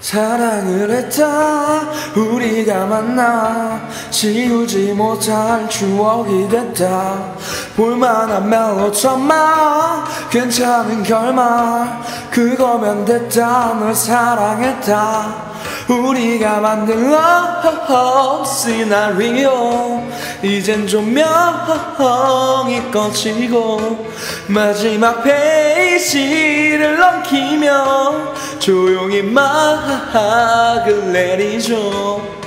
사랑을 했다. 우리가 만나 지우지 못할 추억이 됐다. 볼만한 멜로드라마 괜찮은 결말. 그거면 됐다. 널 사랑했다. 우리가 만든 love 시나리오. 이젠 조명이 꺼지고 마지막 페이지 를 넘기며 조용히 막을 내리죠.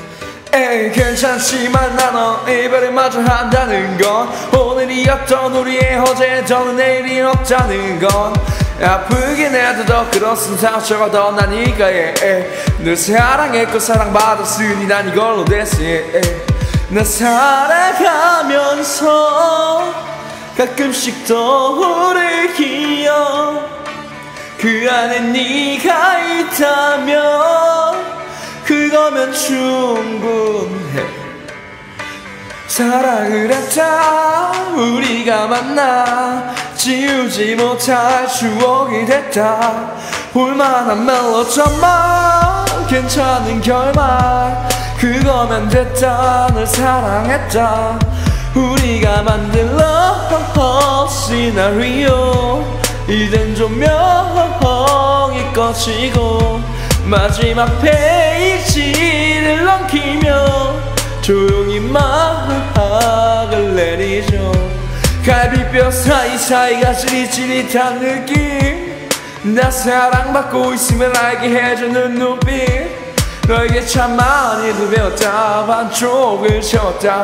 에이 괜찮지만 나너 이별을 마저 한다는 건 오늘이었던 우리의 어제 더는 내일이 없다는 건 아프긴 해도 더 그렇은 상처가 더 나니까 늘 사랑했고 사랑받았으니 난 이걸로 됐어 나 살아가면서 가끔씩 떠오를 기억 그 안에 네가 있다면 그거면 충분해. 사랑을 했다 우리가 만나 지우지 못할 추억이 됐다. 볼만한 멜로드라마 괜찮은 결말. 그거면 됐다 널 사랑했다. 우리가 만든 love 시나리오 이젠 조명이 꺼지고 마지막 페이지를 넘기며 조용히 막을 내리죠. 갈비뼈 사이사이가 찌릿찌릿한 느낌. 나 사랑받고 있음을 알게 해주는 눈빛. 너에게 참 많이도 배웠다. 반쪽을 채웠다.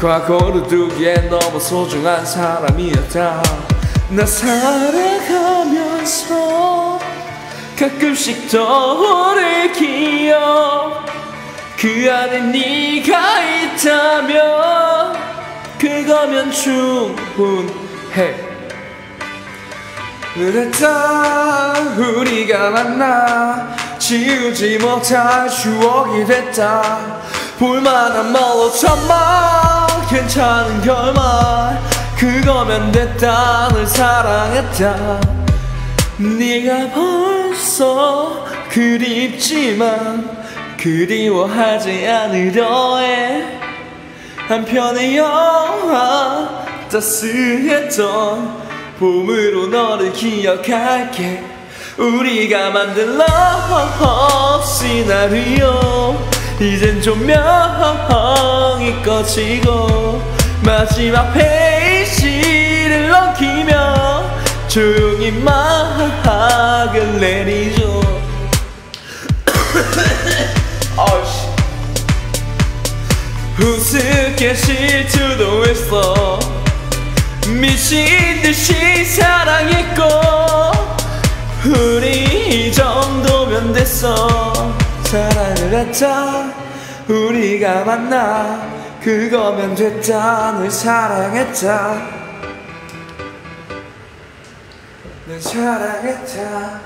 과거를 두기에 너무 소중한 사람이었다 나 살아가면서 가끔씩 떠오를 기억. 그 안에 네가 있다면 그거면 충분해. 그랬다. 우리가 만나 지우지 못할 추억이 됐다. 볼만한 말로 참아 괜찮은 결말 그거면 됐다 널 사랑했다. 네가 벌써 그립지만 그리워하지 않으려 해. 한편의 영화 따스했던 봄으로 너를 기억할게. 우리가 만든 love 시나리오 이젠 조명이 꺼지고 마지막 페이지 를 넘기며 조용히 막을 내리죠. 어이씨. 우습게 질투도 했어. 미친 듯이 사랑했고 우리 이 정도면 됐어. 사랑을 했다. 우리가 만나 그거면 됐다. 널 사랑했다. 널 사랑했다